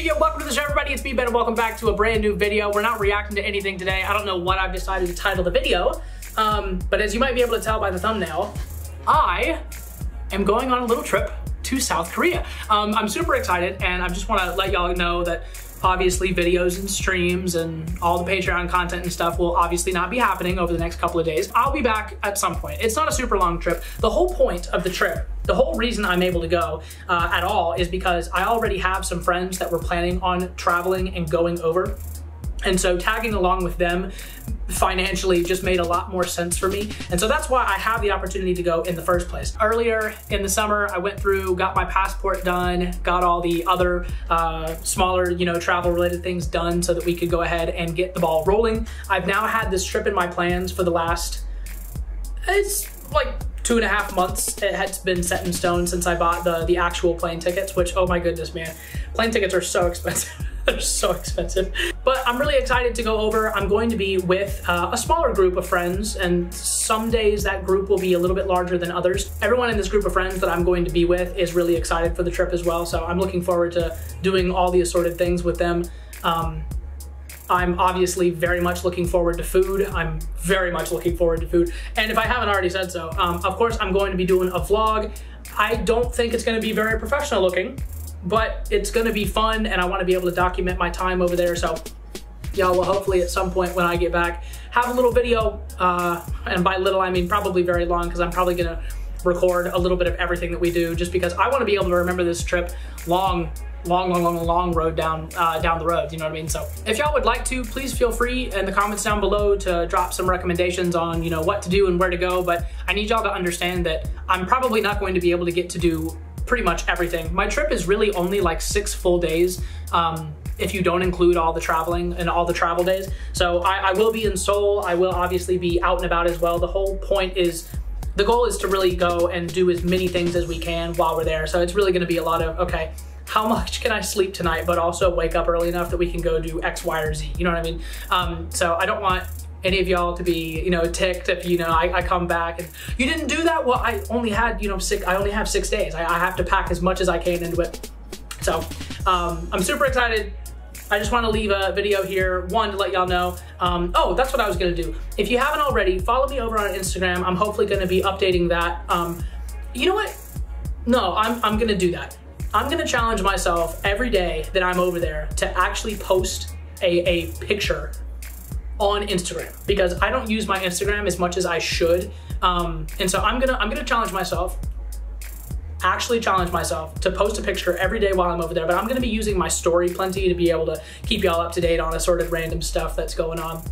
yo, welcome to the show, everybody. It's me, Ben, and welcome back to a brand new video. We're not reacting to anything today. I don't know what I've decided to title the video, um, but as you might be able to tell by the thumbnail, I am going on a little trip to South Korea. Um, I'm super excited, and I just want to let y'all know that obviously videos and streams and all the Patreon content and stuff will obviously not be happening over the next couple of days. I'll be back at some point. It's not a super long trip. The whole point of the trip, the whole reason I'm able to go uh, at all is because I already have some friends that were planning on traveling and going over. And so tagging along with them financially just made a lot more sense for me. And so that's why I have the opportunity to go in the first place. Earlier in the summer, I went through, got my passport done, got all the other uh, smaller, you know, travel related things done so that we could go ahead and get the ball rolling. I've now had this trip in my plans for the last, it's like two and a half months. It has been set in stone since I bought the, the actual plane tickets, which, oh my goodness, man, plane tickets are so expensive. They're so expensive. But I'm really excited to go over. I'm going to be with uh, a smaller group of friends, and some days that group will be a little bit larger than others. Everyone in this group of friends that I'm going to be with is really excited for the trip as well, so I'm looking forward to doing all the assorted things with them. Um, I'm obviously very much looking forward to food. I'm very much looking forward to food. And if I haven't already said so, um, of course I'm going to be doing a vlog. I don't think it's gonna be very professional looking but it's gonna be fun and I wanna be able to document my time over there. So y'all will hopefully at some point when I get back have a little video, uh, and by little I mean probably very long because I'm probably gonna record a little bit of everything that we do just because I wanna be able to remember this trip long long, long, long, long road down uh, down the road. You know what I mean? So if y'all would like to, please feel free in the comments down below to drop some recommendations on you know what to do and where to go. But I need y'all to understand that I'm probably not going to be able to get to do pretty much everything. My trip is really only like six full days. Um, if you don't include all the traveling and all the travel days. So I, I, will be in Seoul. I will obviously be out and about as well. The whole point is, the goal is to really go and do as many things as we can while we're there. So it's really gonna be a lot of, okay, how much can I sleep tonight, but also wake up early enough that we can go do X, Y, or Z. You know what I mean? Um, so I don't want any of y'all to be, you know, ticked if, you know, I, I, come back and you didn't do that? Well, I only had, you know, six, I only have six days. I, I have to pack as much as I can into it. So um, I'm super excited. I just want to leave a video here, one, to let y'all know. Um, oh, that's what I was going to do. If you haven't already, follow me over on Instagram. I'm hopefully going to be updating that. Um, you know what? No, I'm, I'm going to do that. I'm going to challenge myself every day that I'm over there to actually post a, a picture on Instagram because I don't use my Instagram as much as I should. Um, and so I'm gonna I'm gonna challenge myself, actually challenge myself to post a picture every day while I'm over there. But I'm gonna be using my story plenty to be able to keep y'all up to date on assorted random stuff that's going on.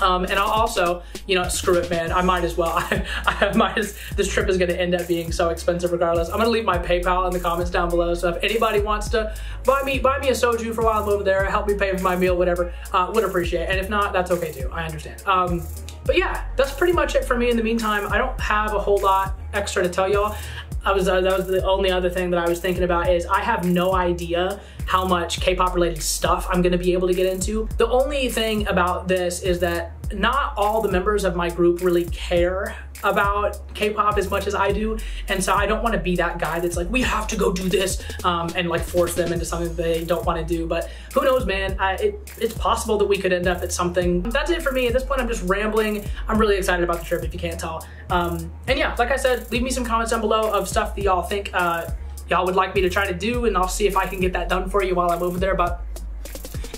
Um, and I'll also, you know, screw it, man. I might as well. I, I might as, this trip is going to end up being so expensive regardless. I'm going to leave my PayPal in the comments down below. So if anybody wants to buy me, buy me a soju for while I'm over there, help me pay for my meal, whatever, uh, would appreciate. And if not, that's okay too. I understand. Um, but yeah, that's pretty much it for me in the meantime. I don't have a whole lot extra to tell y'all. I was, uh, that was the only other thing that I was thinking about is I have no idea how much K-pop related stuff I'm gonna be able to get into. The only thing about this is that not all the members of my group really care about K-pop as much as I do. And so I don't want to be that guy that's like, we have to go do this um, and like force them into something they don't want to do. But who knows, man? I, it, it's possible that we could end up at something. That's it for me. At this point, I'm just rambling. I'm really excited about the trip if you can't tell. Um, and yeah, like I said, leave me some comments down below of stuff that y'all think uh, y'all would like me to try to do and I'll see if I can get that done for you while I'm over there. But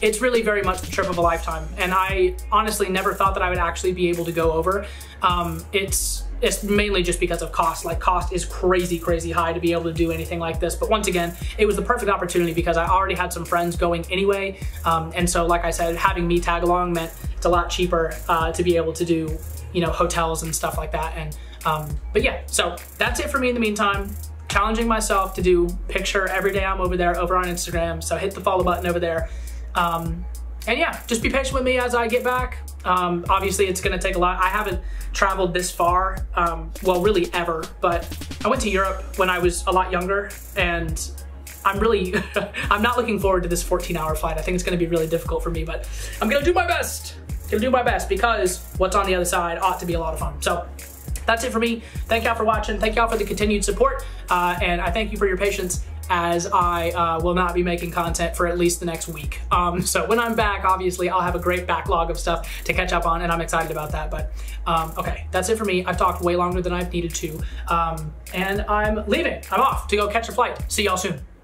it's really very much the trip of a lifetime. And I honestly never thought that I would actually be able to go over. Um, it's it's mainly just because of cost. Like cost is crazy, crazy high to be able to do anything like this. But once again, it was the perfect opportunity because I already had some friends going anyway. Um, and so, like I said, having me tag along meant it's a lot cheaper uh, to be able to do, you know, hotels and stuff like that. And um, but yeah, so that's it for me in the meantime challenging myself to do picture every day I'm over there over on Instagram. So hit the follow button over there. Um, and yeah, just be patient with me as I get back. Um, obviously, it's gonna take a lot. I haven't traveled this far, um, well, really ever, but I went to Europe when I was a lot younger and I'm really, I'm not looking forward to this 14 hour flight. I think it's gonna be really difficult for me, but I'm gonna do my best. Gonna do my best because what's on the other side ought to be a lot of fun. So that's it for me. Thank y'all for watching. Thank y'all for the continued support. Uh, and I thank you for your patience. As I uh, will not be making content for at least the next week. Um, so when I'm back, obviously, I'll have a great backlog of stuff to catch up on, and I'm excited about that. But um, okay, that's it for me. I've talked way longer than I've needed to, um, and I'm leaving. I'm off to go catch a flight. See y'all soon.